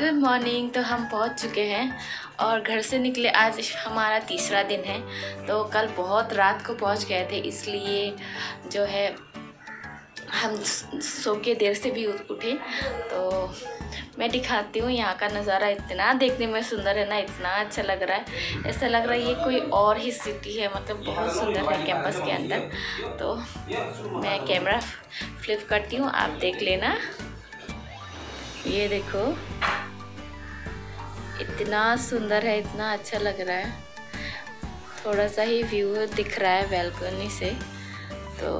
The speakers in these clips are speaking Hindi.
गुड मॉर्निंग तो हम पहुँच चुके हैं और घर से निकले आज हमारा तीसरा दिन है। तो कल बहुत रात को पहुँच गए थे, इसलिए जो है हम सो के देर से भी उठे तो मैं दिखाती हूँ, यहाँ का नज़ारा इतना देखने में सुंदर है ना, इतना अच्छा लग रहा है। ऐसा लग रहा है ये कोई और ही सिटी है मतलब बहुत सुंदर है कैंपस के अंदर। तो मैं कैमरा फ्लिप करती हूँ, आप देख लेना। ये देखो। इतना सुंदर है, इतना अच्छा लग रहा है। थोड़ा सा ही व्यू दिख रहा है बैल्कनी से तो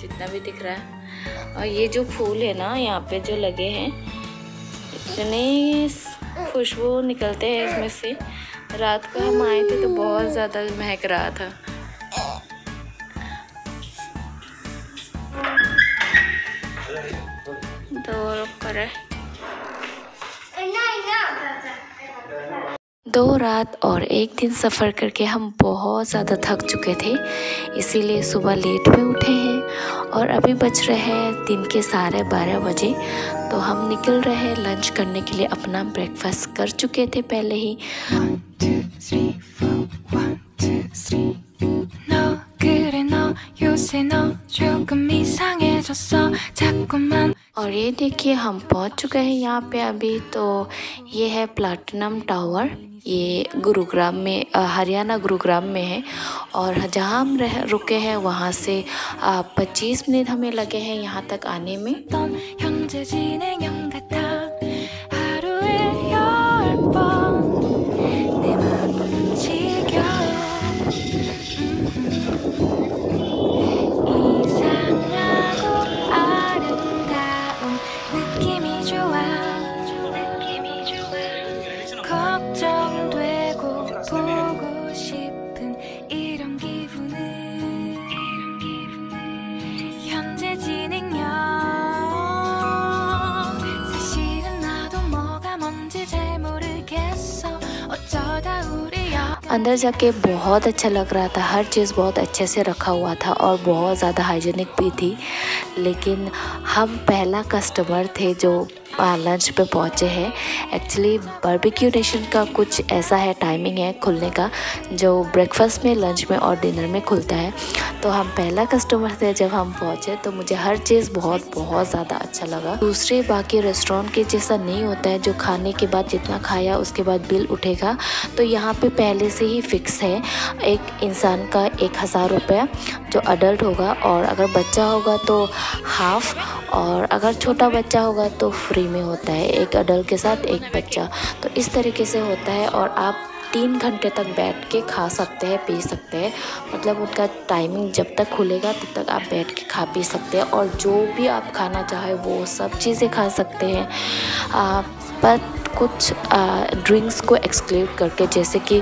जितना भी दिख रहा है। और ये जो फूल है ना, यहाँ पे जो लगे हैं, इतने खुशबू निकलते हैं इसमें से। रात को हम आए थे तो बहुत ज़्यादा महक रहा था। दो रात और एक दिन सफ़र करके हम बहुत ज़्यादा थक चुके थे इसीलिए सुबह लेट में उठे हैं और अभी बज रहे हैं दिन के साढ़े बारह बजे। तो हम निकल रहे हैं लंच करने के लिए अपना ब्रेकफास्ट कर चुके थे पहले ही। और ये देखिए हम पहुँच चुके हैं यहाँ पे अभी तो ये है प्लाटिनम टावर। ये गुरुग्राम में हरियाणा गुरुग्राम में है और जहाँ हम रह, रुके हैं वहाँ से पच्चीस मिनट हमें लगे हैं यहाँ तक आने में। अंदर जाके बहुत अच्छा लग रहा था। हर चीज़ बहुत अच्छे से रखा हुआ था और बहुत ज़्यादा हाइजीनिक भी थी। लेकिन हम पहला कस्टमर थे जो लंच पे पहुँचे हैं। एक्चुअली बारबेक्यू नेशन का कुछ ऐसा है टाइमिंग है खुलने का, जो ब्रेकफास्ट में लंच में और डिनर में खुलता है। तो हम पहला कस्टमर थे, जब हम पहुँचे तो मुझे हर चीज़ बहुत बहुत ज़्यादा अच्छा लगा। दूसरे बाकी रेस्टोरेंट के जैसा नहीं होता है, जो खाने के बाद जितना खाया, उसके बाद बिल उठेगा। तो यहाँ पे पहले से ही फिक्स है। एक इंसान का एक हज़ार रुपया। जो अडल्ट होगा और अगर बच्चा होगा तो हाफ़ और अगर छोटा बच्चा होगा तो फ्री में होता है, एक अडल्ट के साथ एक बच्चा। तो इस तरीके से होता है और आप तीन घंटे तक बैठ के खा सकते हैं, पी सकते हैं। मतलब उनका टाइमिंग जब तक खुलेगा तब तक आप बैठ के खा पी सकते हैं और जो भी आप खाना चाहे वो सब चीज़ें खा सकते हैं। पर कुछ ड्रिंक्स को एक्सक्लूड करके, जैसे कि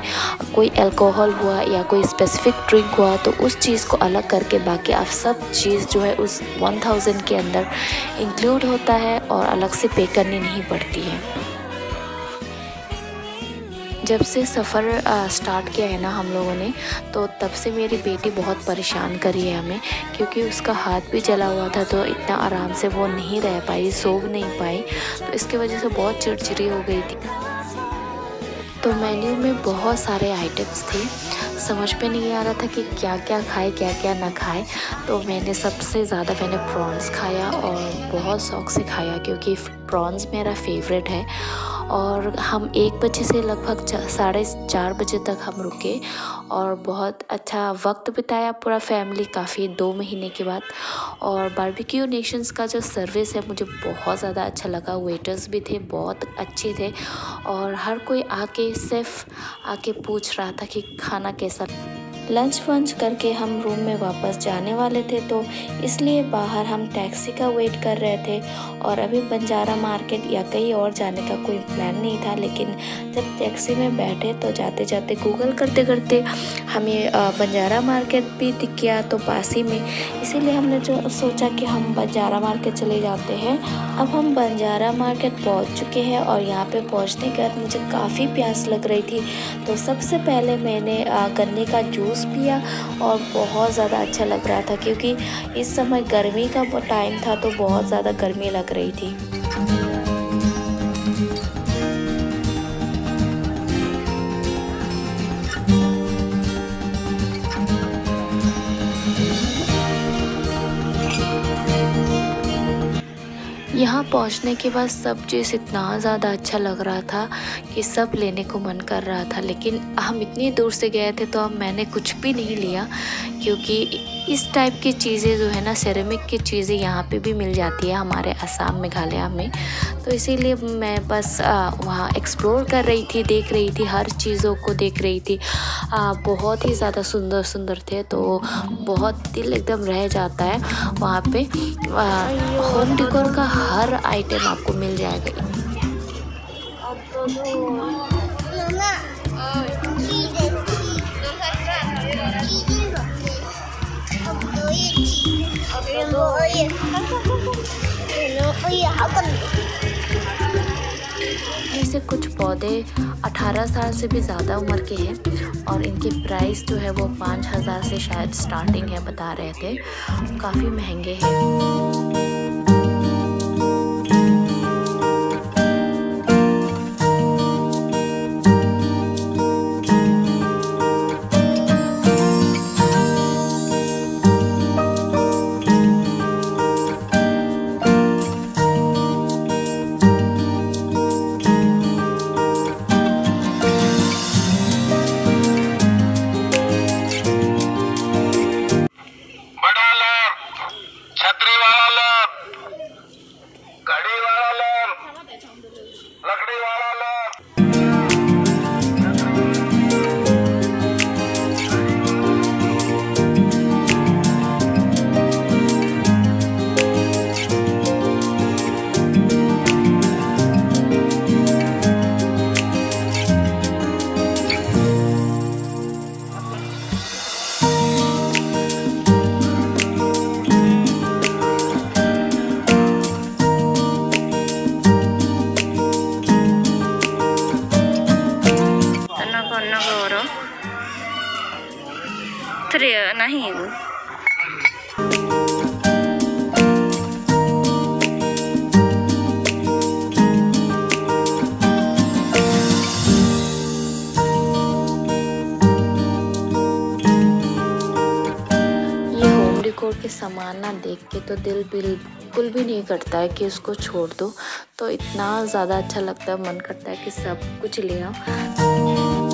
कोई अल्कोहल हुआ या कोई स्पेसिफिक ड्रिंक हुआ तो उस चीज़ को अलग करके बाकी आप सब चीज़ जो है उस वन थाउज़ेंड के अंदर इंक्लूड होता है और अलग से पे करनी नहीं पड़ती है। जब से सफ़र स्टार्ट किया है ना हम लोगों ने तो तब से मेरी बेटी बहुत परेशान करी है हमें, क्योंकि उसका हाथ भी जला हुआ था तो इतना आराम से वो नहीं रह पाई, सो नहीं पाई तो इसकी वजह से बहुत चिड़चिड़ी हो गई थी। तो मेन्यू में बहुत सारे आइटम्स थे, समझ में नहीं आ रहा था कि क्या क्या खाए क्या क्या ना खाए तो मैंने सबसे ज़्यादा मैंने प्रॉन्स खाया और बहुत शौक से खाया, क्योंकि प्रॉन्स मेरा फेवरेट है और हम एक बजे से लगभग साढ़े चार बजे तक हम रुके और बहुत अच्छा वक्त बिताया पूरा फैमिली काफ़ी दो महीने के बाद। और बारबेक्यू नेशंस का जो सर्विस है, मुझे बहुत ज़्यादा अच्छा लगा। वेटर्स भी थे, बहुत अच्छे थे और हर कोई आके सिर्फ़ आके पूछ रहा था कि खाना कैसा लंच वंच करके हम रूम में वापस जाने वाले थे तो इसलिए बाहर हम टैक्सी का वेट कर रहे थे और अभी बंजारा मार्केट या कहीं और जाने का कोई प्लान नहीं था, लेकिन जब टैक्सी में बैठे तो जाते जाते गूगल करते करते हमें बंजारा मार्केट भी दिख गया तो पास ही में। इसीलिए हमने जो सोचा कि हम बंजारा मार्केट चले जाते हैं, अब हम बंजारा मार्केट पहुँच चुके हैं और यहाँ पे पहुँचने के बाद मुझे काफ़ी प्यास लग रही थी। तो सबसे पहले मैंने गन्ने का जूस जूस पिया और बहुत ज़्यादा अच्छा लग रहा था क्योंकि इस समय गर्मी का टाइम था तो बहुत ज़्यादा गर्मी लग रही थी। यहाँ पहुँचने के बाद सब चीज़ इतना ज़्यादा अच्छा लग रहा था कि सब लेने को मन कर रहा था। लेकिन हम इतनी दूर से गए थे तो अब मैंने कुछ भी नहीं लिया, क्योंकि इस टाइप की चीज़ें जो है ना सेरेमिक की चीज़ें यहाँ पे भी मिल जाती है हमारे आसाम मेघालय में। तो इसीलिए मैं बस वहाँ एक्सप्लोर कर रही थी देख रही थी हर चीज़ों को देख रही थी आ, बहुत ही ज़्यादा सुंदर सुंदर थे तो बहुत दिल एकदम रह जाता है वहाँ पे होम डेकोर का हर आइटम आपको मिल जाएगा ऐसे कुछ पौधे 18 साल से भी ज़्यादा उम्र के हैं और इनकी प्राइस जो है वो पाँच हज़ार से शायद स्टार्टिंग है, बता रहे थे। काफ़ी महँगे हैं। ना देख के तो दिल बिल्कुल भी नहीं करता है कि उसको छोड़ दो। तो इतना ज़्यादा अच्छा लगता है, मन करता है कि सब कुछ ले आओ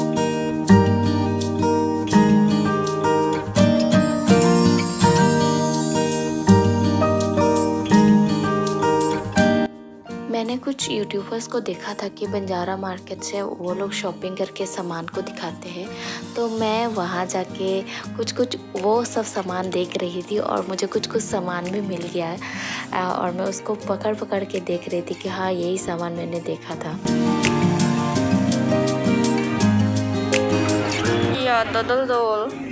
कुछ यूट्यूबर्स को देखा था कि बंजारा मार्केट से वो लोग शॉपिंग करके सामान को दिखाते हैं। तो मैं वहाँ जाके कुछ कुछ वो सब सामान देख रही थी और मुझे कुछ कुछ सामान भी मिल गया है और मैं उसको पकड़ पकड़ के देख रही थी कि हाँ यही सामान मैंने देखा था। या đi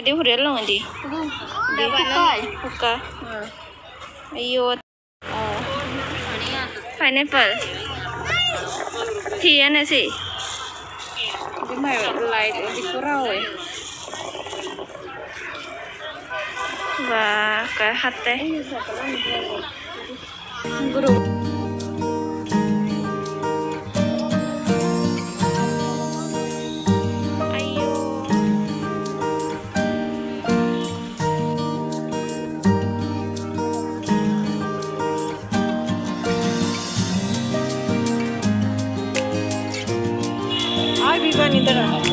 అది హురేలో ఉంది హుక్క అయ్యో పైనాపిల్ హియన్ సి ఇది మై లైట్ ఇది కూడా ఓయ్ వా కహతే గ్రూప్ 不管你在哪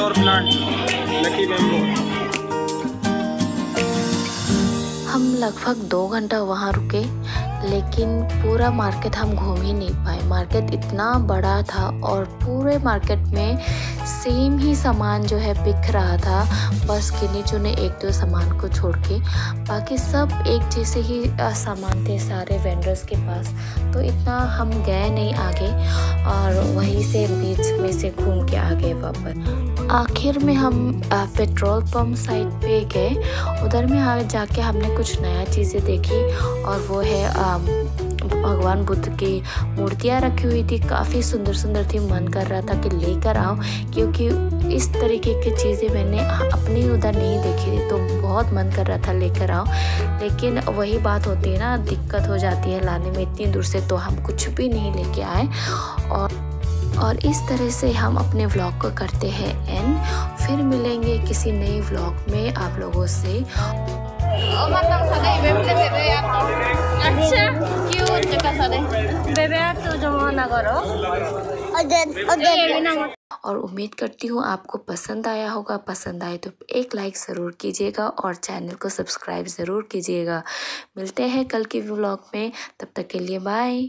इंडोर प्लांट लकी हम लगभग दो घंटा वहाँ रुके, लेकिन पूरा मार्केट हम घूम ही नहीं पाए। मार्केट इतना बड़ा था और पूरे मार्केट में सेम ही सामान जो है बिक रहा था। बस गिने चुने एक दो सामान को छोड़ के। बाकी सब एक जैसे ही सामान थे सारे वेंडर्स के पास। तो इतना हम गए नहीं आगे और वहीं से बीच में से घूम के आ गए वापस। आखिर में हम पेट्रोल पंप साइड पे गए। उधर में हाँ जाके हमने कुछ नया चीज़ें देखी और वो है भगवान बुद्ध की मूर्तियाँ रखी हुई थी। काफ़ी सुंदर सुंदर थी। मन कर रहा था कि लेकर आओ क्योंकि इस तरीके की चीज़ें मैंने अपनी उधर नहीं देखी थी तो बहुत मन कर रहा था लेकर आओ लेकिन वही बात होती है ना, दिक्कत हो जाती है लाने में, इतनी दूर से तो हम कुछ भी नहीं लेके आए। और और इस तरह से हम अपने व्लॉग को करते हैं एंड फिर मिलेंगे किसी नए व्लॉग में आप लोगों से। और उम्मीद करती हूँ आपको पसंद आया होगा। पसंद आए तो एक लाइक ज़रूर कीजिएगा और चैनल को सब्सक्राइब ज़रूर कीजिएगा। मिलते हैं कल के व्लॉग में। तब तक के लिए बाय